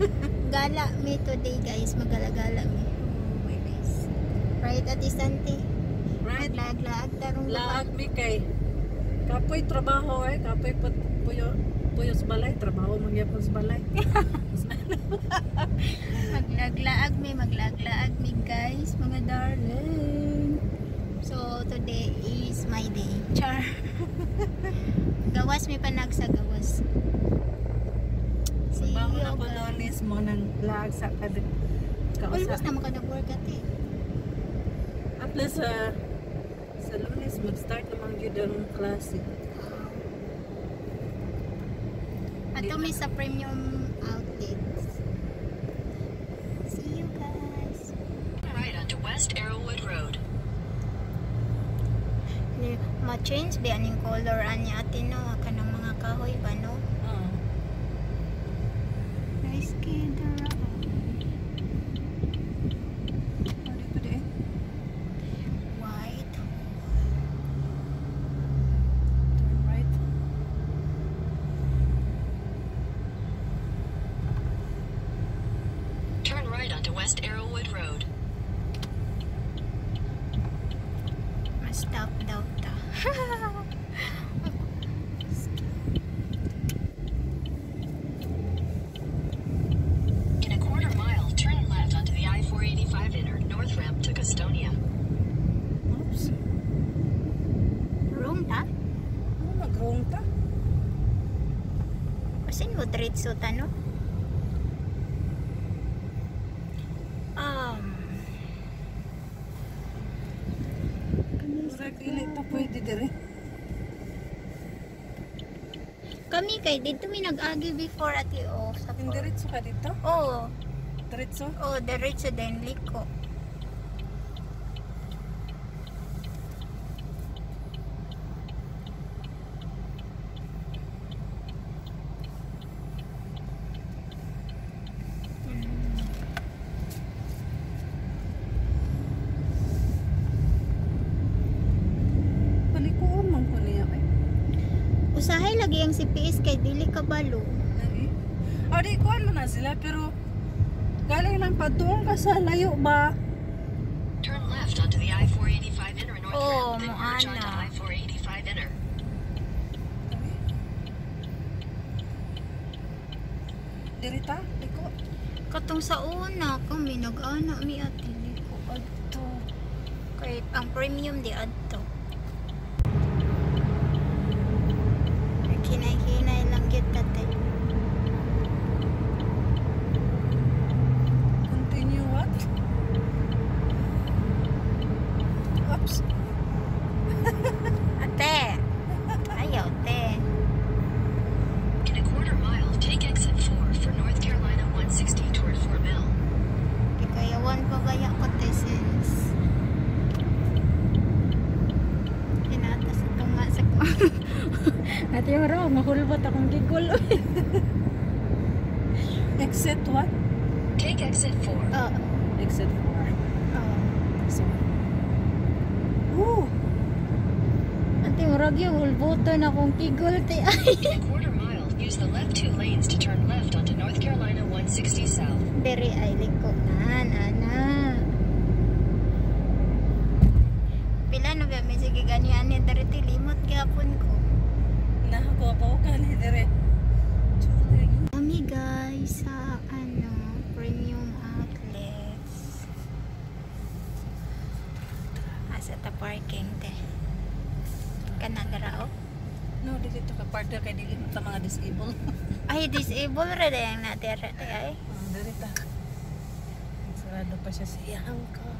Gala me today guys. Magala-gala me. Oh my guys. Right at istante. Right? Lag-lag tarong Laag mi kay kapoy trabaho eh, kapoy put puyo puyo sa balay, trabaho mangyapon sa balay. Maglaglaag me, maglaglaag me guys, mga darling. So today is my day. Char. gawas mi panag sa gawas. See Trabaho you na ko guys. lunes mo nang laag sa kad Almost kausa. na makadag-work at eh. At least sa sa lunes mag-start naman gyud ang klase. Ato mi sa premium outlets. See you guys. Right onto West Arrowwood Road. Ma-change ba aning color anya atin no? Kanang mga kahoy ba no? West Arrowwood Road. Ma-stop daw. Kasi mo diretso ta no? Um, ta pwede dire. kami kay dito mi nag-agi before at o sa Indiretso ka dito? Oh, Diretso? oh, diretso din liko. Palikuon man ko niya eh. Usahay lagi ang CPS kay dili kabalo. Nai. Oh, di kuan mo na sila pero galing lang padung ka sa layo ba? Turn left onto the I-485 inner north Oh, ramp, then merge onto Moana. I-485 inner. Dirita, liko. Katong sa una kami nag-ana mi at liko adto. Kay ang premium di adto. Kinay-kinay lang gyud tate. Continue what? Oops. Ate. Ayaw, te. In a quarter mile, take exit 4 for North Carolina 160 toward Fort Mill. Ikayawan pa baya ko te since Hinata sa tunga sa ko. Ate yung raw, mahulbot akong gigol. Exit what? Take exit 4. Oh, Exit 4. oh. So, Ooh. Ate, murag yung hulbuton akong kigol te. Ay. Quarter mile, use the left two lanes to turn left onto North Carolina 160 south. Dere ay liko na, nana. Pila na ba may sige ganyan ni dere ti limot gyapon ko. Nakakuha pa ko ka ni dire. Kami guys sa ano, premium outlets. Asa ta parking te. Kana dara oh. No, partner kay dili ta mga disabled. Ay disable ra dayang na dere te ay. Ah, dili ta. Sarado pa siya sa iyang car.